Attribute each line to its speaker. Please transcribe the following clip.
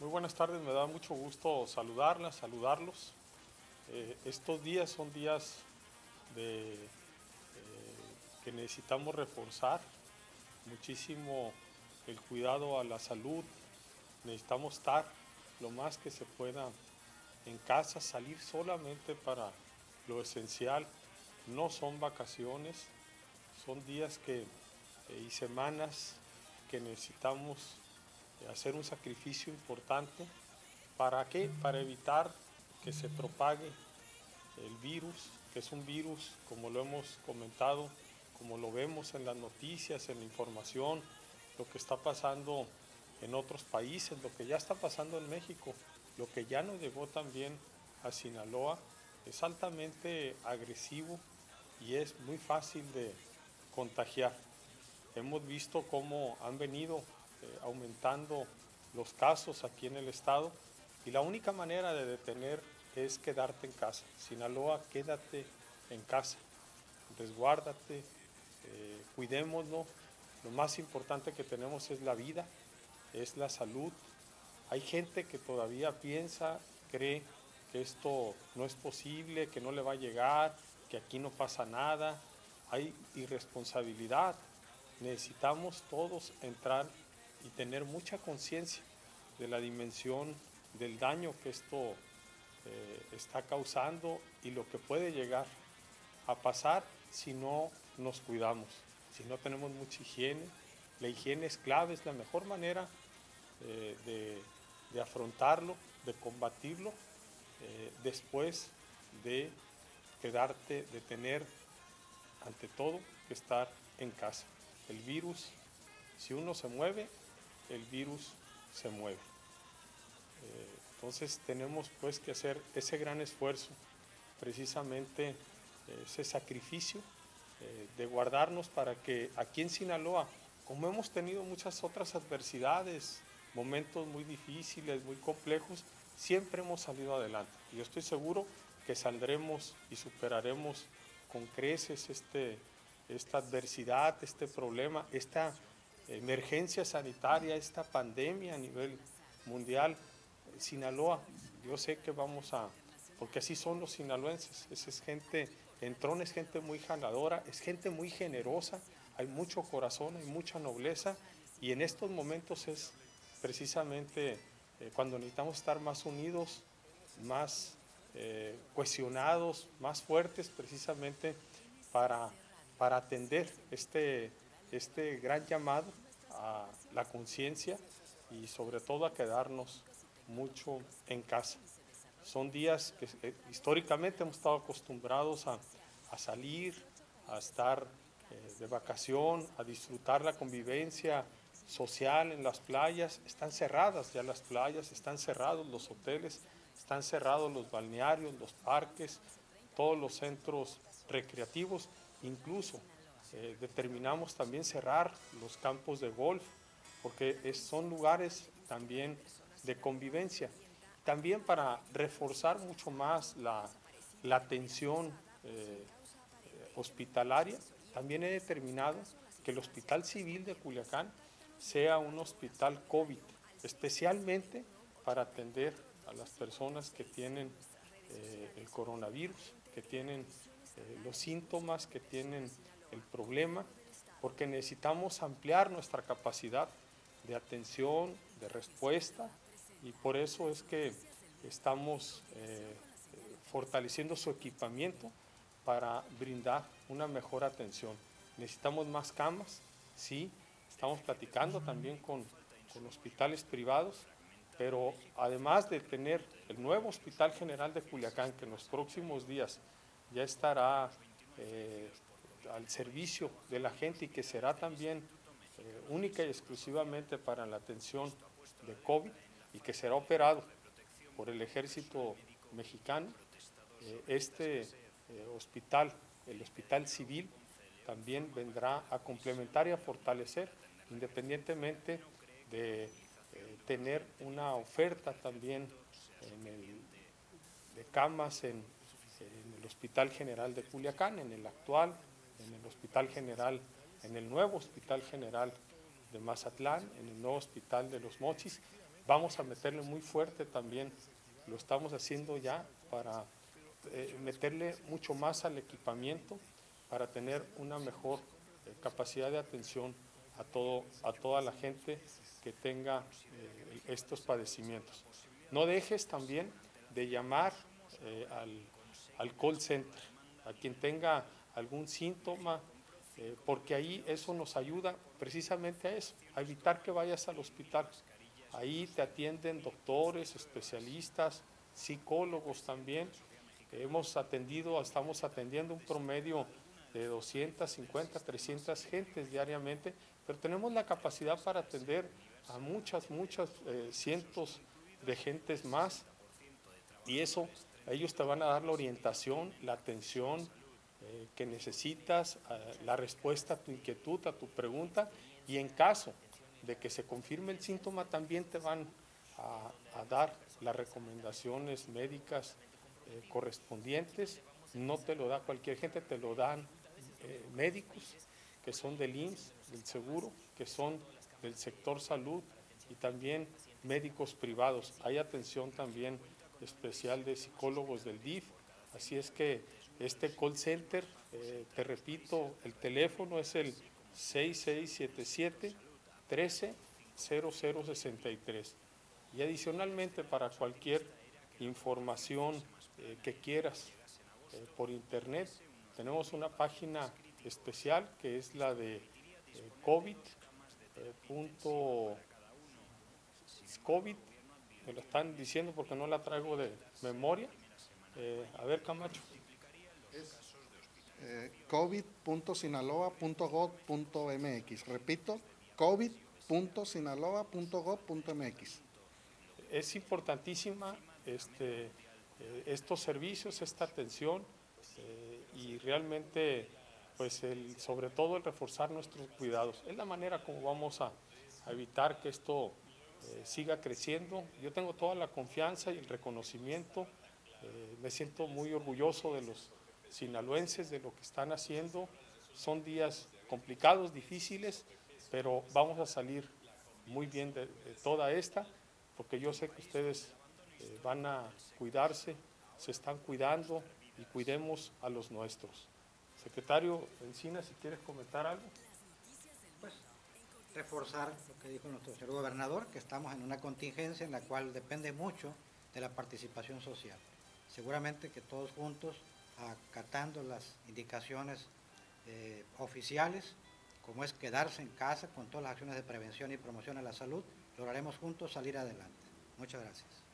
Speaker 1: Muy buenas tardes, me da mucho gusto saludarlas, saludarlos. Eh, estos días son días de, eh, que necesitamos reforzar muchísimo el cuidado a la salud. Necesitamos estar lo más que se pueda en casa, salir solamente para lo esencial. No son vacaciones, son días que, eh, y semanas que necesitamos hacer un sacrificio importante. ¿Para qué? Para evitar que se propague el virus, que es un virus, como lo hemos comentado, como lo vemos en las noticias, en la información, lo que está pasando en otros países, lo que ya está pasando en México, lo que ya nos llegó también a Sinaloa, es altamente agresivo y es muy fácil de contagiar. Hemos visto cómo han venido eh, aumentando los casos aquí en el estado y la única manera de detener es quedarte en casa. Sinaloa, quédate en casa, resguárdate, eh, cuidémonos. Lo más importante que tenemos es la vida, es la salud. Hay gente que todavía piensa, cree que esto no es posible, que no le va a llegar, que aquí no pasa nada. Hay irresponsabilidad. Necesitamos todos entrar y tener mucha conciencia de la dimensión del daño que esto eh, está causando y lo que puede llegar a pasar si no nos cuidamos, si no tenemos mucha higiene. La higiene es clave, es la mejor manera eh, de, afrontarlo, de combatirlo, eh, después de quedarte, de tener ante todo que estar en casa. El virus, si uno se mueve, el virus se mueve. Eh, entonces tenemos pues que hacer ese gran esfuerzo, precisamente eh, ese sacrificio eh, de guardarnos para que aquí en Sinaloa, como hemos tenido muchas otras adversidades, momentos muy difíciles, muy complejos, siempre hemos salido adelante. Yo estoy seguro que saldremos y superaremos con creces este, esta adversidad, este problema, esta emergencia sanitaria, esta pandemia a nivel mundial. Sinaloa, yo sé que vamos a, porque así son los sinaloenses, es, gente, Entrón es gente muy jaladora, es gente muy generosa, hay mucho corazón, hay mucha nobleza y en estos momentos es precisamente eh, cuando necesitamos estar más unidos, más eh, cohesionados, más fuertes precisamente para, para atender este este gran llamado a la conciencia y sobre todo a quedarnos mucho en casa. Son días que eh, históricamente hemos estado acostumbrados a, salir, a estar eh, de vacación, a disfrutar la convivencia social en las playas. Están cerradas ya las playas, están cerrados los hoteles, están cerrados los balnearios, los parques, todos los centros recreativos, incluso eh, determinamos también cerrar los campos de golf, porque son lugares también de convivencia. También para reforzar mucho más la, atención eh, hospitalaria, también he determinado que el Hospital Civil de Culiacán sea un hospital COVID, especialmente para atender a las personas que tienen eh, el coronavirus, que tienen los síntomas, que tienen el problema, porque necesitamos ampliar nuestra capacidad de atención, de respuesta, y por eso es que estamos eh, fortaleciendo su equipamiento para brindar una mejor atención. Necesitamos más camas, sí, estamos platicando también con, hospitales privados, pero además de tener el nuevo Hospital General de Culiacán, que en los próximos días ya estará eh, al servicio de la gente y que será también eh, única y exclusivamente para la atención de COVID y que será operado por el ejército mexicano. Eh, este eh, hospital, el hospital civil, también vendrá a complementar y a fortalecer, independientemente de tener una oferta también de camas en el Hospital General de Culiacán, en el actual en el Hospital General, en el nuevo Hospital General de Mazatlán, en el nuevo Hospital de los Mochis, vamos a meterle muy fuerte también, lo estamos haciendo ya para eh, meterle mucho más al equipamiento para tener una mejor eh, capacidad de atención a, todo, a toda la gente que tenga eh, estos padecimientos. No dejes también de llamar al, al call center, a quien tenga algún síntoma, porque ahí eso nos ayuda precisamente a eso, a evitar que vayas al hospital. Ahí te atienden doctores, especialistas, psicólogos también. Hemos atendido, estamos atendiendo un promedio de 250, 300 gentes diariamente, pero tenemos la capacidad para atender a muchas, muchas eh, cientos de gentes más. Y eso, ellos te van a dar la orientación, la atención eh, que necesitas, eh, la respuesta a tu inquietud, a tu pregunta, y en caso de que se confirme el síntoma, también te van a, dar las recomendaciones médicas eh, correspondientes. No te lo da cualquier gente, te lo dan médicos que son del INS, del seguro, que son del sector salud y también médicos privados. Hay atención también especial de psicólogos del DIF. Así es que este call center, eh, te repito, el teléfono es el 6677 130063. Y adicionalmente para cualquier información eh, que quieras eh, por internet, tenemos una página especial que es la de COVID. Punto, COVID, me lo están diciendo porque no la traigo de memoria. a ver, Camacho.
Speaker 2: covid.sinaloa.gov.mx. Repito, covid.sinaloa.gov.mx.
Speaker 1: Es importantísima este, eh, estos servicios, esta atención eh, y realmente, pues el, sobre todo el reforzar nuestros cuidados. Es la manera como vamos a, evitar que esto eh, siga creciendo. Yo tengo toda la confianza y el reconocimiento. me siento muy orgulloso de los sinaloenses, de lo que están haciendo. Son días complicados, difíciles, pero vamos a salir muy bien de, toda esta, porque yo sé que ustedes eh, van a cuidarse, se están cuidando y cuidemos a los nuestros. Secretario Encina, si quieres comentar algo.
Speaker 3: Pues reforzar lo que dijo nuestro señor gobernador, que estamos en una contingencia en la cual depende mucho de la participación social. Seguramente que todos juntos, acatando las indicaciones eh, oficiales, como es quedarse en casa con todas las acciones de prevención y promoción a la salud, lograremos juntos salir adelante. Muchas gracias.